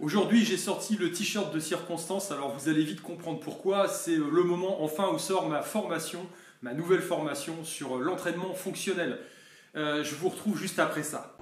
Aujourd'hui, j'ai sorti le t-shirt de circonstance, alors vous allez vite comprendre pourquoi. C'est euh, le moment enfin où sort ma formation, ma nouvelle formation sur euh, l'entraînement fonctionnel. Euh, je vous retrouve juste après ça.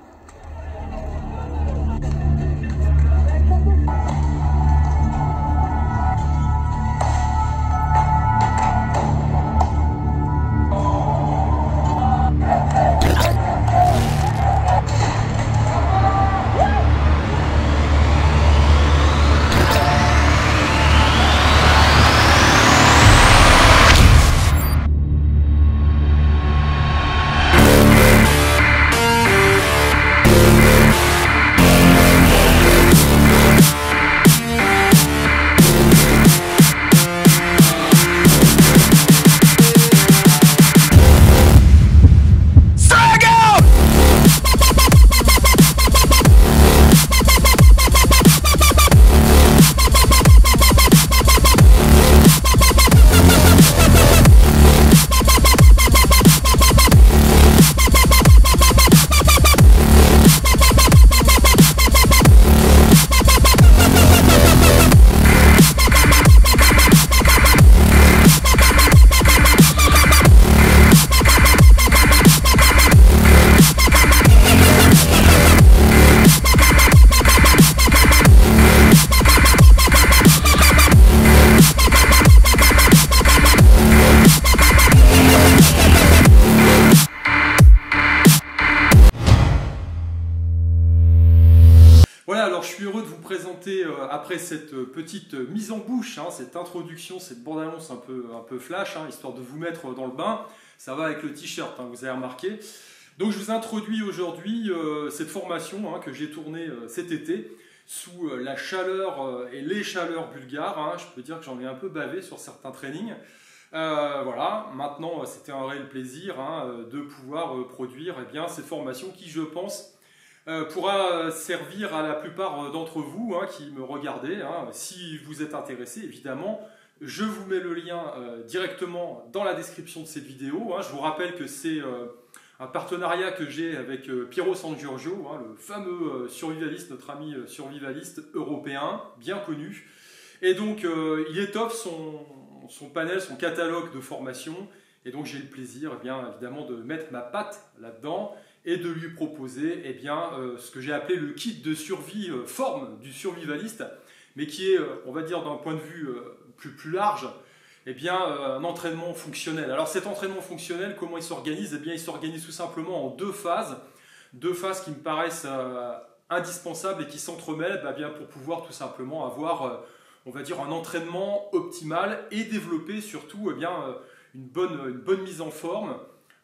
Voilà, alors je suis heureux de vous présenter, euh, après cette euh, petite euh, mise en bouche, hein, cette introduction, cette bande-annonce un peu, un peu flash, hein, histoire de vous mettre dans le bain. Ça va avec le t-shirt, hein, vous avez remarqué. Donc je vous introduis aujourd'hui cette formation que j'ai tournée cet été sous la chaleur et les chaleurs bulgares. Je peux dire que j'en ai un peu bavé sur certains trainings. voilà, maintenant c'était un réel plaisir de pouvoir produire eh bien, cette formation qui, je pense, euh, pourra servir à la plupart euh, d'entre vous hein, qui me regardez. Hein. Si vous êtes intéressé, évidemment, je vous mets le lien euh, directement dans la description de cette vidéo. Hein. Je vous rappelle que c'est un partenariat que j'ai avec Piero San Giorgio, le fameux survivaliste, notre ami survivaliste européen, bien connu. Et donc, il étoffe son, son panel, son catalogue de formation. Et donc, j'ai le plaisir, eh bien, évidemment, de mettre ma patte là-dedans et de lui proposer eh bien, euh, ce que j'ai appelé le kit de survie euh, forme du survivaliste, mais qui est, euh, on va dire d'un point de vue plus, plus large, eh bien, un entraînement fonctionnel. Alors cet entraînement fonctionnel, comment il s'organise? Eh bien, il s'organise tout simplement en deux phases, deux phases qui me paraissent indispensables et qui s'entremêlent bah, bien, pour pouvoir tout simplement avoir, on va dire, un entraînement optimal et développer surtout eh bien, une, bonne, une bonne mise en forme,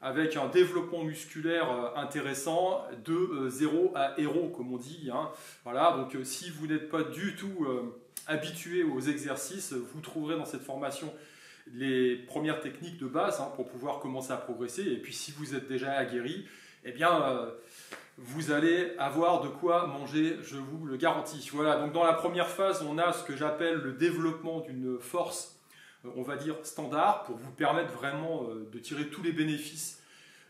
avec un développement musculaire euh, intéressant de 0 euh, à héros, comme on dit. Hein. Voilà, donc euh, si vous n'êtes pas du tout habitué aux exercices, vous trouverez dans cette formation les premières techniques de base hein, pour pouvoir commencer à progresser. Et puis si vous êtes déjà aguerri, eh bien, vous allez avoir de quoi manger, je vous le garantis. Voilà, donc dans la première phase, on a ce que j'appelle le développement d'une force on va dire, standard pour vous permettre vraiment euh, de tirer tous les bénéfices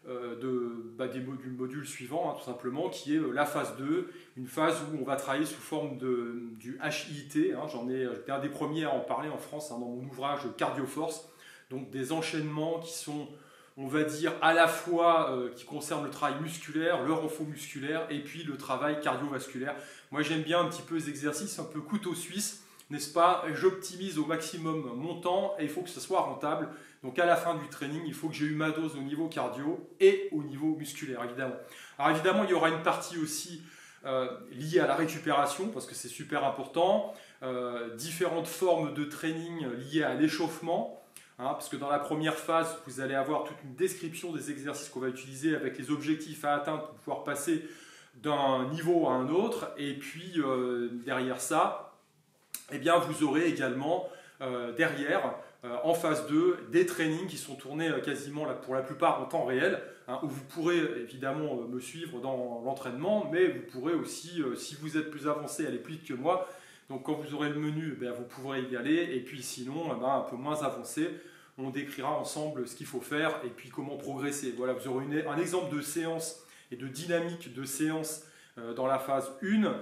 euh, de, bah, des du module suivant, hein, tout simplement, qui est euh, la phase 2, une phase où on va travailler sous forme de, du HIIT. Hein, J'en ai, un des premiers à en parler en France hein, dans mon ouvrage Cardioforce. Donc des enchaînements qui sont, on va dire, à la fois qui concernent le travail musculaire, le renfort musculaire et puis le travail cardiovasculaire. Moi j'aime bien un petit peu ces exercices un peu couteau suisse n'est-ce pas? J'optimise au maximum mon temps et il faut que ce soit rentable. Donc à la fin du training, il faut que j'ai eu ma dose au niveau cardio et au niveau musculaire, évidemment. Alors évidemment, il y aura une partie aussi euh, liée à la récupération, parce que c'est super important. Euh, différentes formes de training liées à l'échauffement. Hein, parce que dans la première phase, vous allez avoir toute une description des exercices qu'on va utiliser avec les objectifs à atteindre pour pouvoir passer d'un niveau à un autre. Et puis euh, derrière ça, eh bien, vous aurez également euh, derrière, euh, en phase 2, des trainings qui sont tournés euh, quasiment pour la plupart en temps réel, hein, où vous pourrez évidemment me suivre dans l'entraînement, mais vous pourrez aussi, si vous êtes plus avancé, aller plus vite que moi. Donc quand vous aurez le menu, eh vous pourrez y aller, et puis sinon, eh ben, un peu moins avancé, on décrira ensemble ce qu'il faut faire et puis comment progresser. Voilà, vous aurez un exemple de séance et de dynamique de séance dans la phase 1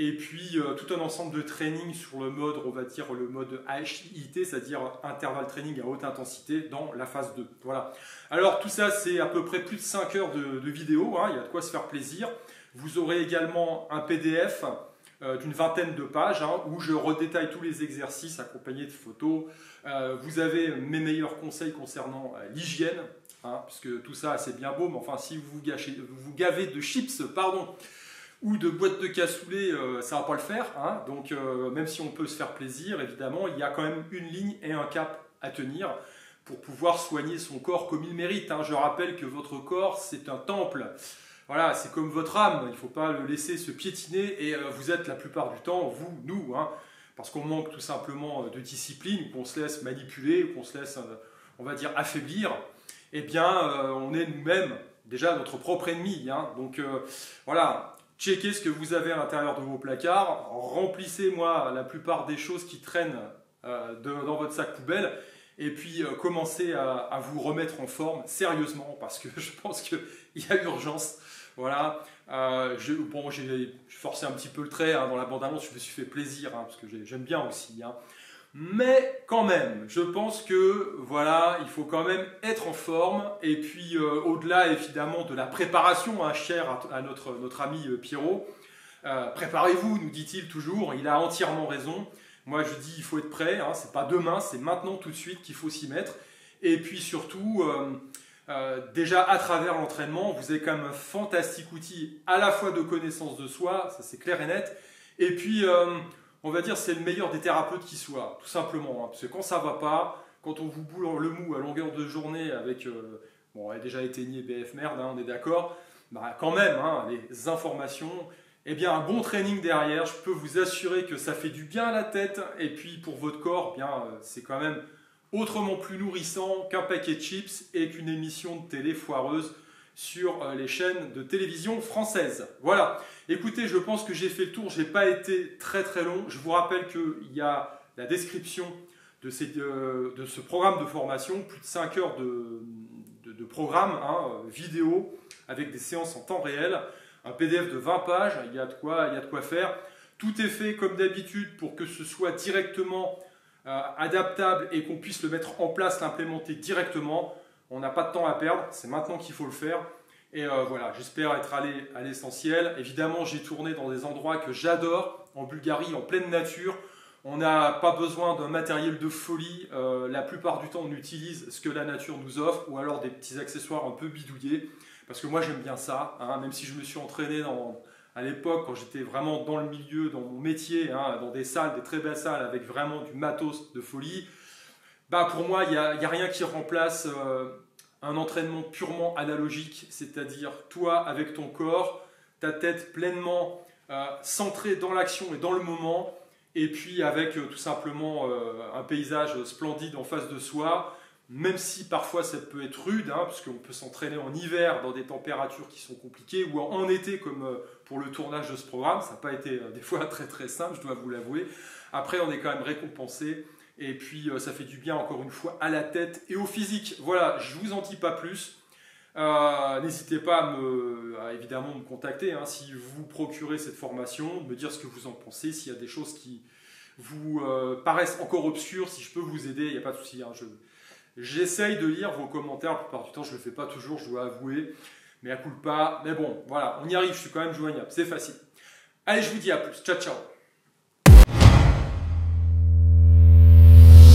et puis euh, tout un ensemble de training sur le mode, on va dire le mode HIT, c'est-à-dire intervalle training à haute intensité dans la phase 2. Voilà. Alors tout ça, c'est à peu près plus de 5 heures de, vidéo, hein. il y a de quoi se faire plaisir. Vous aurez également un PDF euh, d'une vingtaine de pages hein, où je redétaille tous les exercices accompagnés de photos. Euh, vous avez mes meilleurs conseils concernant l'hygiène, hein, puisque tout ça c'est bien beau, mais enfin si vous gâchez, vous gavez de chips, pardon, ou de boîtes de cassoulet, euh, ça va pas le faire. Hein. Donc euh, même si on peut se faire plaisir, évidemment, il y a quand même une ligne et un cap à tenir pour pouvoir soigner son corps comme il mérite. Hein. Je rappelle que votre corps, c'est un temple. Voilà, c'est comme votre âme, il ne faut pas le laisser se piétiner et euh, vous êtes la plupart du temps, vous, nous, hein, parce qu'on manque tout simplement de discipline, qu'on se laisse manipuler, qu'on se laisse, on va dire, affaiblir, eh bien, on est nous-mêmes déjà notre propre ennemi. Donc voilà, checkez ce que vous avez à l'intérieur de vos placards, remplissez-moi la plupart des choses qui traînent euh, dans votre sac poubelle, et puis euh, commencez à, vous remettre en forme sérieusement, parce que je pense qu'il y a urgence. Voilà. Euh, bon, j'ai forcé un petit peu le trait hein, dans la bande-annonce, je me suis fait plaisir, hein, parce que j'aime bien aussi. Hein. Mais quand même, je pense que voilà, il faut quand même être en forme. Et puis euh, au-delà évidemment de la préparation, hein, chère à, notre, notre ami euh, Pierrot, euh, préparez-vous, nous dit-il toujours. Il a entièrement raison. Moi je dis il faut être prêt. Hein, c'est pas demain, c'est maintenant tout de suite qu'il faut s'y mettre. Et puis surtout, déjà à travers l'entraînement, vous avez quand même un fantastique outil à la fois de connaissance de soi, ça c'est clair et net. Et puis on va dire c'est le meilleur des thérapeutes qui soit, tout simplement. Hein. parce que quand ça va pas, quand on vous boule le mou à longueur de journée avec, euh, bon, elle a déjà éteigné BF merde, hein, on est d'accord, bah quand même, hein, les informations, eh bien un bon training derrière, je peux vous assurer que ça fait du bien à la tête, et puis pour votre corps, eh bien euh, c'est quand même autrement plus nourrissant qu'un paquet de chips et qu'une émission de télé foireuse sur euh, les chaînes de télévision françaises. Voilà. Écoutez, je pense que j'ai fait le tour. Je n'ai pas été très très long. Je vous rappelle qu'il y a la description de, euh, de, ce programme de formation, plus de 5 heures de, programme hein, vidéo avec des séances en temps réel, un PDF de 20 pages. Il y a de quoi, faire. Tout est fait comme d'habitude pour que ce soit directement euh, adaptable et qu'on puisse le mettre en place, l'implémenter directement. On n'a pas de temps à perdre, c'est maintenant qu'il faut le faire. Et euh, voilà, j'espère être allé à l'essentiel. Évidemment, j'ai tourné dans des endroits que j'adore, en Bulgarie, en pleine nature. On n'a pas besoin d'un matériel de folie. Euh, la plupart du temps, on utilise ce que la nature nous offre, ou alors des petits accessoires un peu bidouillés. Parce que moi, j'aime bien ça, hein. même si je me suis entraîné à l'époque, quand j'étais vraiment dans le milieu, dans mon métier, hein, dans des salles, des très belles salles, avec vraiment du matos de folie bah pour moi, il n'y a, rien qui remplace euh, un entraînement purement analogique, c'est-à-dire toi avec ton corps, ta tête pleinement euh, centrée dans l'action et dans le moment, et puis avec euh, tout simplement un paysage splendide en face de soi, même si parfois ça peut être rude, hein, parce qu'on peut s'entraîner en hiver dans des températures qui sont compliquées, ou en été comme pour le tournage de ce programme, ça n'a pas été des fois très très simple, je dois vous l'avouer. Après, on est quand même récompensé et puis euh, ça fait du bien encore une fois à la tête et au physique. Voilà, je vous en dis pas plus. Euh, n'hésitez pas à, me, évidemment me contacter hein, si vous procurez cette formation, me dire ce que vous en pensez, s'il y a des choses qui vous euh, paraissent encore obscures, si je peux vous aider, il n'y a pas de souci. Hein, j'essaye de lire vos commentaires, la plupart du temps je ne le fais pas toujours, je dois avouer, mais à coup pas. Mais bon, voilà, on y arrive, je suis quand même joignable, c'est facile. Allez, je vous dis à plus, ciao ciao